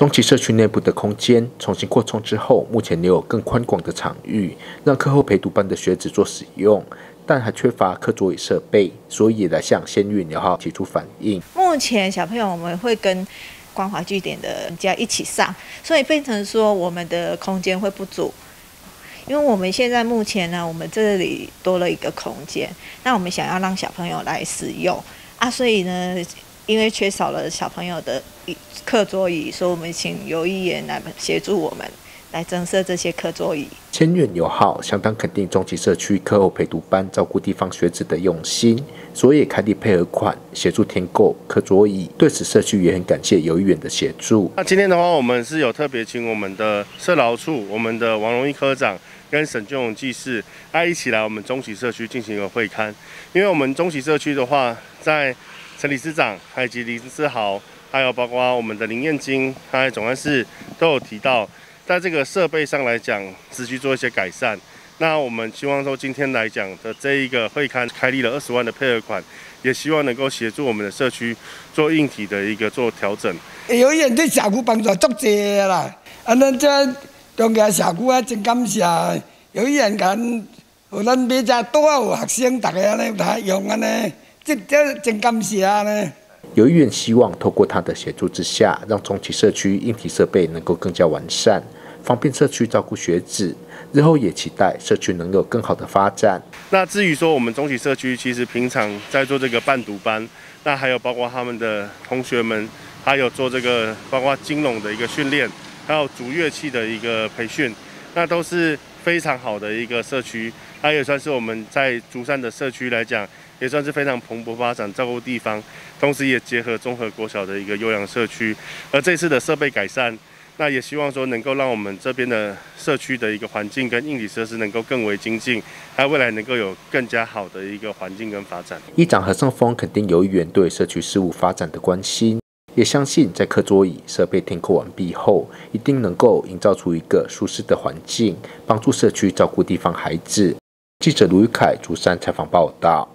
中期社区内部的空间重新扩充之后，目前留有更宽广的场域，让课后陪读班的学子做使用，但还缺乏课桌椅设备，所以来向先运聊号提出反映。目前小朋友我们会跟光华据点的家一起上，所以变成说我们的空间会不足。因为我们现在目前呢，我们这里多了一个空间，那我们想要让小朋友来使用啊，所以呢，因为缺少了小朋友的课桌椅，所以我们请游艺员来协助我们来增设这些课桌椅。千远友好，相当肯定中级社区课后陪读班照顾地方学子的用心，所以开立配合款协助添购课桌椅。对此，社区也很感谢游艺员的协助。那今天的话，我们是有特别请我们的社劳处，我们的王荣义科长。跟沈俊荣技师，他一起来我们中旗社区进行一个会刊。因为我们中旗社区的话，在陈理事长、以及林思豪，还有包括我们的林燕金，还有总干事都有提到，在这个设备上来讲，持续做一些改善。那我们希望说，今天来讲的这一个会刊开立了二十万的配合款，也希望能够协助我们的社区做硬体的一个做调整。有人对社区帮助足多啦，啊，那这。中间社区啊，真感谢，有医院间，有咱买只多，有学生大家安尼来用安尼，这这真感谢呢。有医院希望透过他的协助之下，让中旗社区硬体设备能够更加完善，方便社区照顾学子。日后也期待社区能有更好的发展。那至于说我们中旗社区，其实平常在做这个伴读班，那还有包括他们的同学们，还有做这个包括金融的一个训练。还有主乐器的一个培训，那都是非常好的一个社区，它也算是我们在竹山的社区来讲，也算是非常蓬勃发展、照顾地方，同时也结合综合国小的一个优良社区。而这次的设备改善，那也希望说能够让我们这边的社区的一个环境跟硬体设施能够更为精进，还有未来能够有更加好的一个环境跟发展。议长何胜峰肯定有议员对社区事务发展的关心。也相信，在课桌椅设备添购完毕后，一定能够营造出一个舒适的环境，帮助社区照顾地方孩子。记者卢玉凯竹山采访报道。